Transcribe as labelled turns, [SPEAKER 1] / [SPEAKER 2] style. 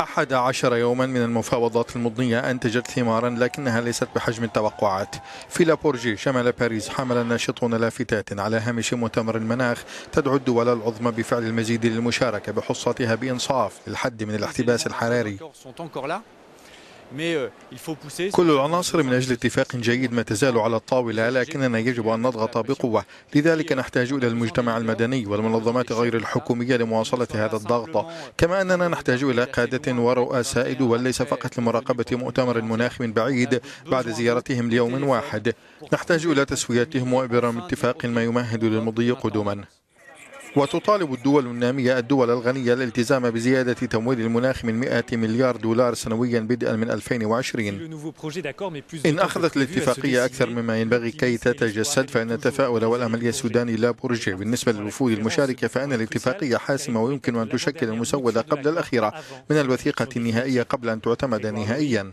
[SPEAKER 1] أحد عشر يوما من المفاوضات المضنية أنتجت ثمارا لكنها ليست بحجم التوقعات. في لابورجي شمال باريس حمل الناشطون لافتات على هامش مؤتمر المناخ تدعو الدول العظمى بفعل المزيد للمشاركة بحصتها بإنصاف للحد من الاحتباس الحراري. كل العناصر من أجل اتفاق جيد ما تزال على الطاولة لكننا يجب أن نضغط بقوة. لذلك نحتاج إلى المجتمع المدني والمنظمات غير الحكومية لمواصلة هذا الضغط. كما أننا نحتاج إلى قادة ورؤساء دول ليس فقط لمراقبة مؤتمر المناخ من بعيد بعد زيارتهم ليوم واحد. نحتاج إلى تسويتهم وإبرام اتفاق ما يمهد للمضي قدما. وتطالب الدول النامية الدول الغنية الالتزام بزيادة تمويل المناخ من 100 مليار دولار سنويا بدءا من 2020 إن أخذت الاتفاقية أكثر مما ينبغي كي تتجسد فإن التفاؤل والأمل السوداني لا برجع بالنسبة للوفود المشاركة فإن الاتفاقية حاسمة ويمكن أن تشكل المسودة قبل الأخيرة. من الوثيقة النهائية قبل أن تعتمد نهائيا.